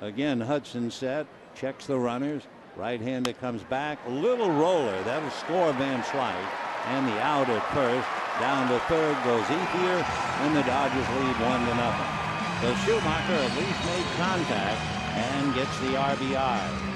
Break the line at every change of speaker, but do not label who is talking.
Again, Hudson set, checks the runners. Right hander comes back. Little roller. That'll score Van Slyke. And the out at first. Down to third goes Ethier. And the Dodgers lead one to nothing. So Schumaker at least made contact and gets the RBI.